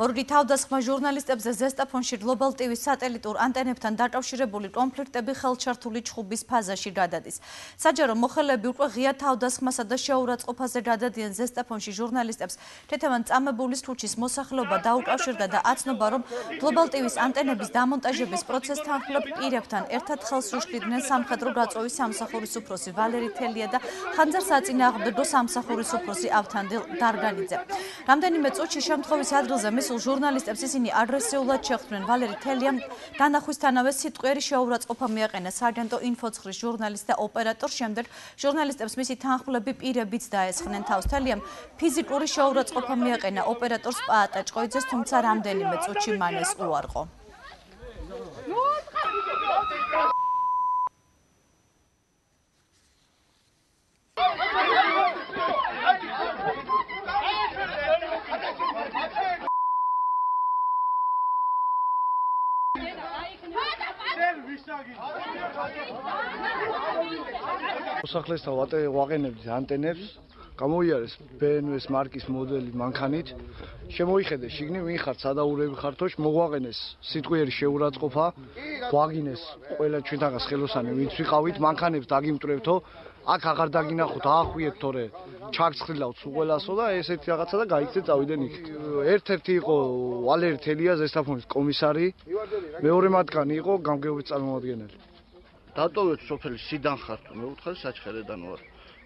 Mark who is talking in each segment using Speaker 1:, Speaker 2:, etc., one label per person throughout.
Speaker 1: მორუგი თავდასხმა ჟურნალისტებზე ზესტაფონში Global TV-ს სატელიტურ ანტენებთან დაკავშირებული კონფლიქტები ხელჩართული ჩხუბის ფაზაში გადადის. საჯარო მოხელეები უკვე ღია თავდასხმასა და შეურაცხყოფაზე გადადიან ზესტაფონში ჟურნალისტებს. თეთევან წამებულის თუჩის მოსახლეობა დაუკავშირდა და აცნობა, რომ Global TV-ს ანტენების დამონტაჟების პროცესთან ხლებ პირებთან ერთად ხელს უშლიდნენ სამხედრო გაწოვის სამსახურის უფროსი ვალერი თელია და ხანძარს აწინააღმდეგო სამსახურის უფროსი ავთანდილ დარგანიძე. რამდენიმე წუთში შემთხვევის ადგილზე მისულ ჟურნალისტებს ისინი აგრესიულად შეხვდნენ. ვალერი თელიამ დანახვისთანავე სიტყვიერი შეურაცხყოფა მიაყენა. სარგენტო ინფოცხრის ჟურნალისტ და ოპერატორ შემდეგ ჟურნალისტებს მისი თანხმლები პირებიც დაესხნენ. თავს თელიამ ფიზიკური შეურაცხყოფა მიაყენა. ოპერატორს პაატა ჭყოიძეს თუმცა რამდენიმე წუთში მან ეს უარყო
Speaker 2: მოსახლესთან ვაყენებთ ანტენებს გამოიარეს BMW-ს მარკის მოდელი მანქანით. შემოიხედე შიგნი ვინ ხარ სადაურები ხარ თოშ მოგვაყენეს სიტყვიერი შეურაცხყოფა გვაგინეს ყველა ჩვენთანაც ხელოსანი ვინც ვიყავით მანქანებს დაგიმტრევთო აქ აღარ დაგინახოთ აახვიეთ თორე ჩაგცხილავთ უყველასო და ესეთი რაღაცა და გაიქცეთ წავიდენ იქ ერთ-ერთი იყო ვალერი თელია ზესტაფონის კომისარი მეორე მათგანი იყო გამგეობის წარმომადგენელი.
Speaker 3: დატოვეთ სოფელი სიდან ხარ თუ მე უთხარი საჩხერედან ვარ.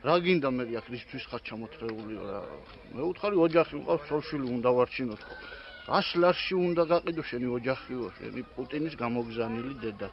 Speaker 3: რა გინდა მე აქ რისთვის ხარ ჩამოთრეული? რა მე უთხარი ოჯახი მყავს სოშვილი უნდა ვარჩინოთ. ას ლარში უნდა გაყიდო შენი ოჯახიო შენი პუტინის გამოგზანილი დედა